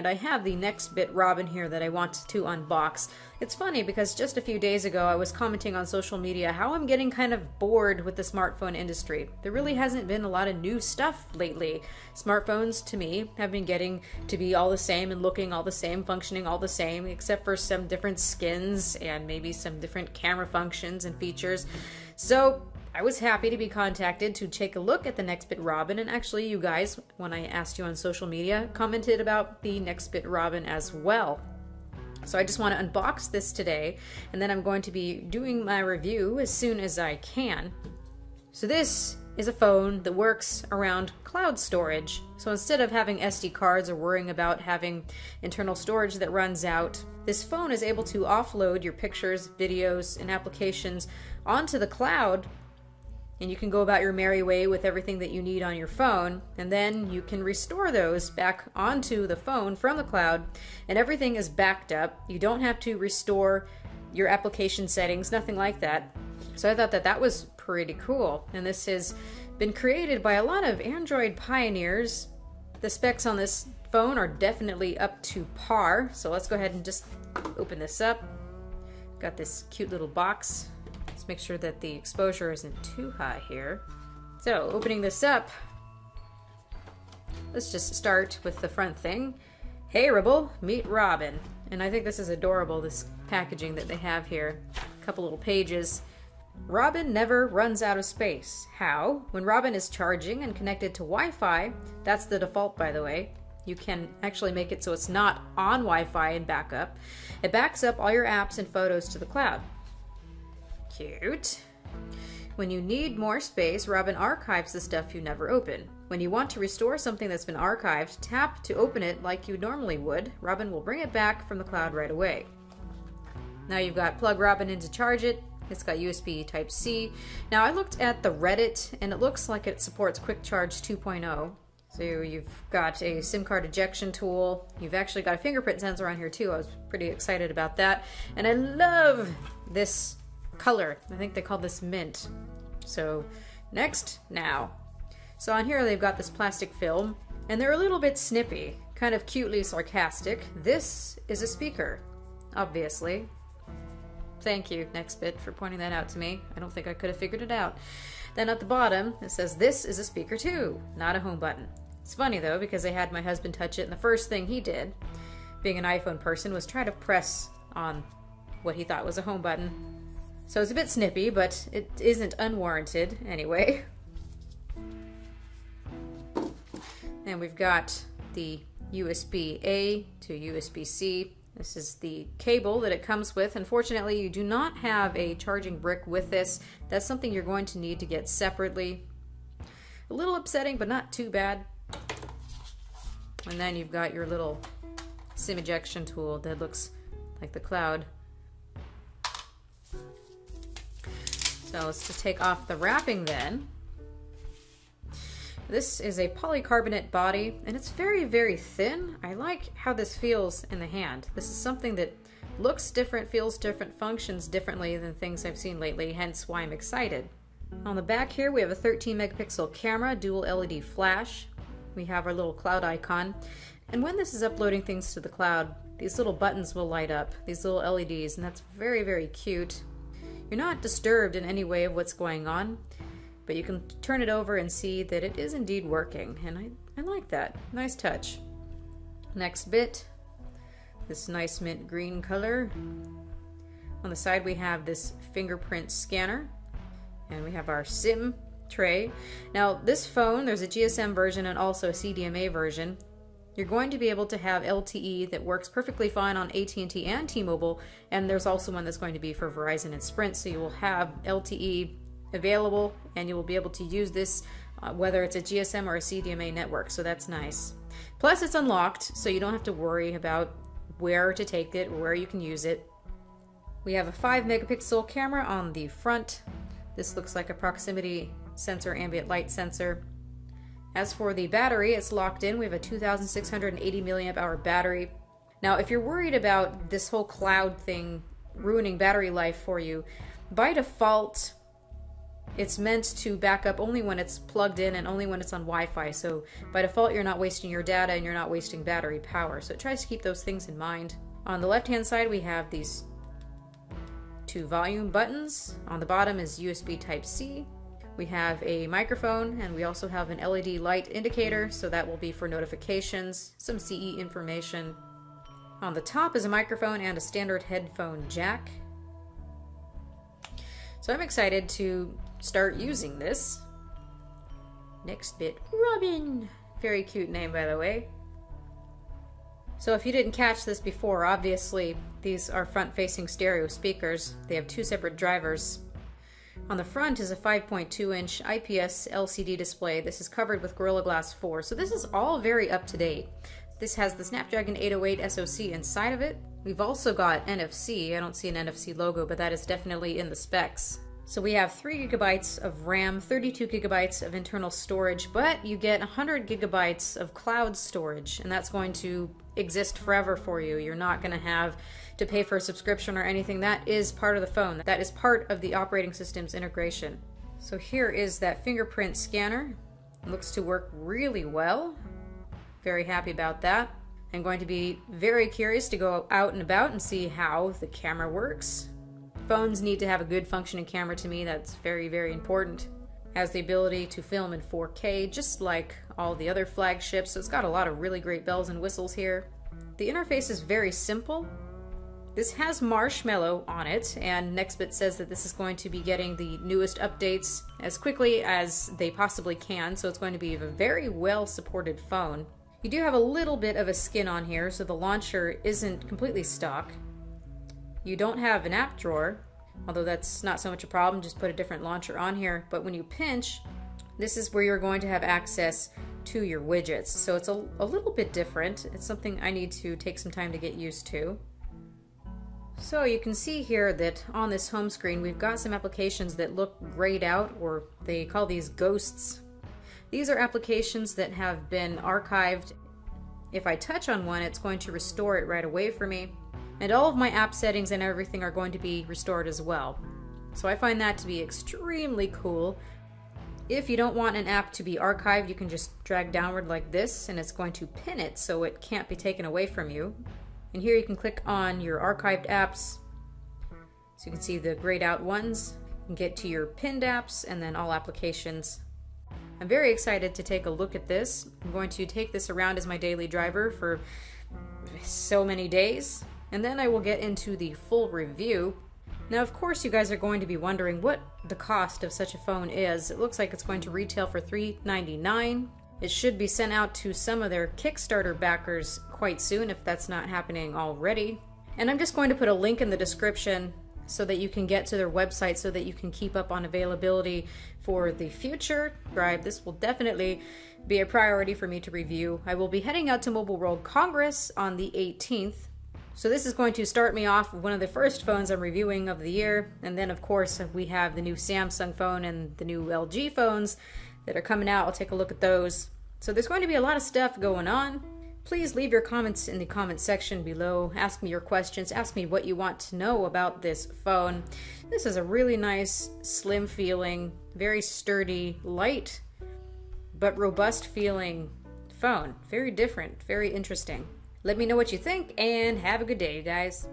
And I have the Nextbit Robin here that I want to unbox. It's funny because just a few days ago I was commenting on social media how I'm getting kind of bored with the smartphone industry. There really hasn't been a lot of new stuff lately. Smartphones, to me, have been getting to be all the same and looking all the same, functioning all the same, except for some different skins and maybe some different camera functions and features. So I was happy to be contacted to take a look at the Nextbit Robin, and actually, you guys, when I asked you on social media, commented about the Nextbit Robin as well. So I just want to unbox this today, and then I'm going to be doing my review as soon as I can. So this is a phone that works around cloud storage. So instead of having SD cards or worrying about having internal storage that runs out, this phone is able to offload your pictures, videos, and applications onto the cloud and you can go about your merry way with everything that you need on your phone and then you can restore those back onto the phone from the cloud and everything is backed up. You don't have to restore your application settings nothing like that. So i thought that that was pretty cool. And this has been created by a lot of android pioneers. The specs on this phone are definitely up to par. So let's go ahead and just open this up. Got this cute little box Let's make sure that the exposure isn't too high here. So, opening this up, let's just start with the front thing. Hey, Ribble, meet Robin. And I think this is adorable, this packaging that they have here. A couple little pages. Robin never runs out of space. How? When Robin is charging and connected to Wi Fi, that's the default, by the way. You can actually make it so it's not on Wi Fi and backup. It backs up all your apps and photos to the cloud. Cute. When you need more space, Robin archives the stuff you never open. When you want to restore something that's been archived, tap to open it like you normally would. Robin will bring it back from the cloud right away. Now you've got plug Robin in to charge it. It's got USB Type C. Now I looked at the Reddit and it looks like it supports Quick Charge 2.0. So you've got a SIM card ejection tool. You've actually got a fingerprint sensor on here too. I was pretty excited about that. And I love this color. I think they call this mint. So next, now. So on here they've got this plastic film, and they're a little bit snippy, kind of cutely sarcastic. This is a speaker, obviously. Thank you, Nextbit, for pointing that out to me. I don't think I could have figured it out. Then at the bottom, it says, This is a speaker too, not a home button. It's funny though, because I had my husband touch it, and the first thing he did, being an iPhone person, was try to press on what he thought was a home button. So it's a bit snippy, but it isn't unwarranted anyway. And we've got the USB A to USB C. This is the cable that it comes with. Unfortunately, you do not have a charging brick with this. That's something you're going to need to get separately. A little upsetting, but not too bad. And then you've got your little SIM ejection tool that looks like the cloud. So let's just take off the wrapping then. This is a polycarbonate body and it's very, very thin. I like how this feels in the hand. This is something that looks different, feels different, functions differently than things I've seen lately, hence why I'm excited. On the back here, we have a 13 megapixel camera, dual LED flash. We have our little cloud icon. And when this is uploading things to the cloud, these little buttons will light up, these little LEDs, and that's very, very cute. You're not disturbed in any way of what's going on, but you can turn it over and see that it is indeed working, and I, I like that. Nice touch. Nextbit, this nice mint green color. On the side we have this fingerprint scanner, and we have our SIM tray. Now this phone, there's a GSM version and also a CDMA version. You're going to be able to have LTE that works perfectly fine on AT&T and T-Mobile, and there's also one that's going to be for Verizon and Sprint, so you will have LTE available and you will be able to use this uh, whether it's a GSM or a CDMA network, so that's nice. Plus it's unlocked, so you don't have to worry about where to take it or where you can use it. We have a 5 megapixel camera on the front. This looks like a proximity sensor, ambient light sensor. As for the battery, it's locked in. We have a 2680 milliamp hour battery. Now, if you're worried about this whole cloud thing ruining battery life for you, by default, It's meant to back up only when it's plugged in and only when it's on Wi Fi. So by default, you're not wasting your data and you're not wasting battery power. So it tries to keep those things in mind. On the left hand side, we have these two volume buttons. On the bottom is USB Type C. We have a microphone and we also have an LED light indicator, so that will be for notifications, some CE information. On the top is a microphone and a standard headphone jack. So I'm excited to start using this. Nextbit, Robin. Very cute name, by the way. So if you didn't catch this before, obviously these are front-facing stereo speakers. They have two separate drivers. On the front is a 5.2 inch IPS LCD display. This is covered with Gorilla Glass 4, so this is all very up to date. This has the Snapdragon 808 SoC inside of it. We've also got NFC. I don't see an NFC logo, but that is definitely in the specs. So we have 3 gigabytes of RAM, 32 gigabytes of internal storage, but you get 100 gigabytes of cloud storage, and that's going to exist forever for you. You're not going to have to pay for a subscription or anything. That is part of the phone. That is part of the operating system's integration. So here is that fingerprint scanner. It looks to work really well. Very happy about that. I'm going to be very curious to go out and about and see how the camera works. Phones need to have a good functioning camera to me. That's very, very important. Has the ability to film in 4K, just like all the other flagships, so it's got a lot of really great bells and whistles here. The interface is very simple. This has Marshmallow on it, and Nextbit says that this is going to be getting the newest updates as quickly as they possibly can, so it's going to be a very well supported phone. You do have a little bit of a skin on here, so the launcher isn't completely stock. You don't have an app drawer, although that's not so much a problem, just put a different launcher on here. But when you pinch, this is where you're going to have access to your widgets. So it's a, a little bit different. It's something I need to take some time to get used to. So you can see here that on this home screen we've got some applications that look grayed out or they call these ghosts. These are applications that have been archived. If I touch on one it's going to restore it right away for me and all of my app settings and everything are going to be restored as well. So I find that to be extremely cool. If you don't want an app to be archived, you can just drag downward like this and it's going to pin it so it can't be taken away from you. And here you can click on your archived apps. So you can see the grayed out ones and get to your pinned apps and then all applications. I'm very excited to take a look at this. I'm going to take this around as my daily driver for so many days and then I will get into the full review. Now, of course, you guys are going to be wondering what the cost of such a phone is. It looks like it's going to retail for 399. It should be sent out to some of their Kickstarter backers quite soon if that's not happening already. And I'm just going to put a link in the description so that you can get to their website so that you can keep up on availability for the future. Drive. This will definitely be a priority for me to review. I will be heading out to Mobile World Congress on the 18th so this is going to start me off with one of the first phones I'm reviewing of the year. And then of course we have the new Samsung phone and the new LG phones that are coming out. I'll take a look at those. So there's going to be a lot of stuff going on. Please leave your comments in the comment section below. Ask me your questions. Ask me what you want to know about this phone. This is a really nice, slim feeling, very sturdy, light, but robust feeling phone. Very different, very interesting. Let me know what you think and have a good day, you guys.